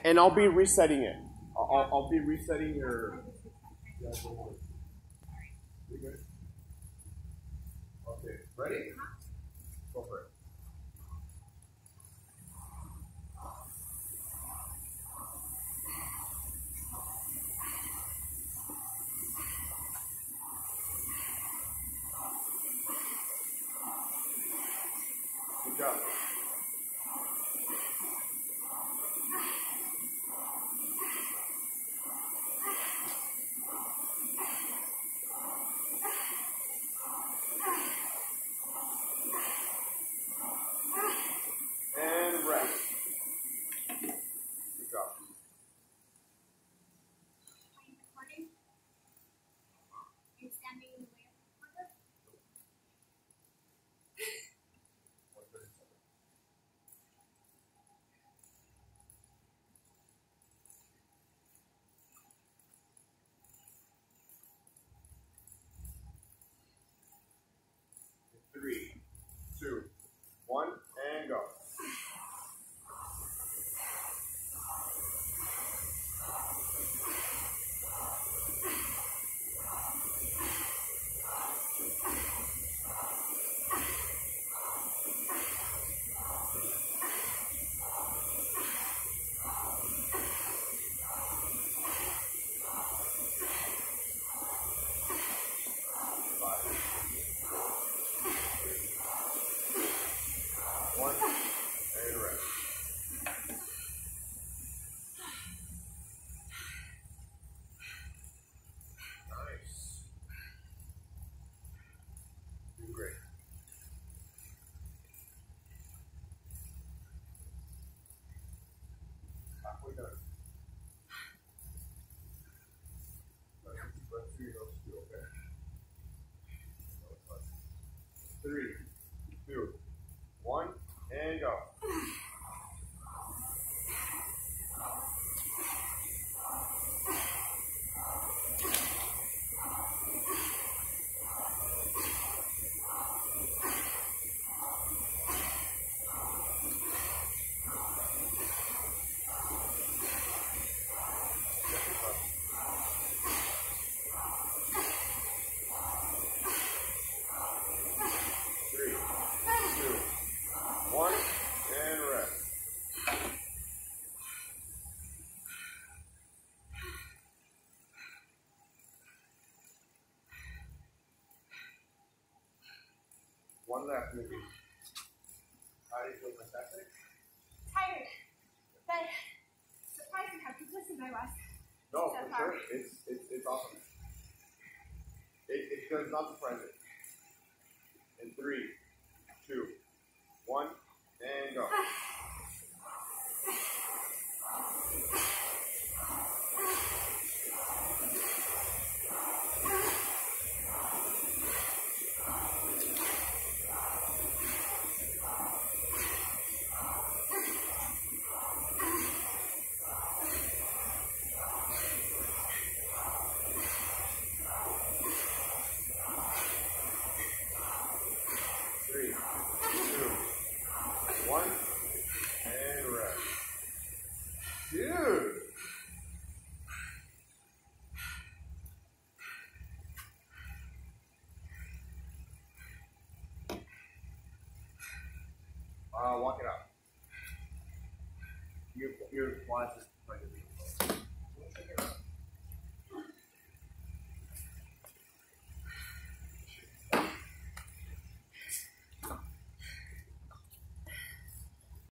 and I'll be resetting it. I'll, be resetting your. Yeah, don't worry. You good? Okay, ready? Go for it. Good job. And rest. Good job. recording? And standing in the way of the recorder? One thirty seven. Three, two, one, and go. Five, one, and rest. Nice. Doing great. Halfway done. Now, deep breath through your nose too, okay? Three, two, one, and go. Three, two, one, and rest. One left, maybe. How do you feel, fantastic? Tired, but surprising how consistent I was. No, So for far. sure. It's it's it's awesome. It it does not surprise it. In three, two, one, and go. Three, two, one, and rest. Dude. Uh, walk it out. Your, your quads just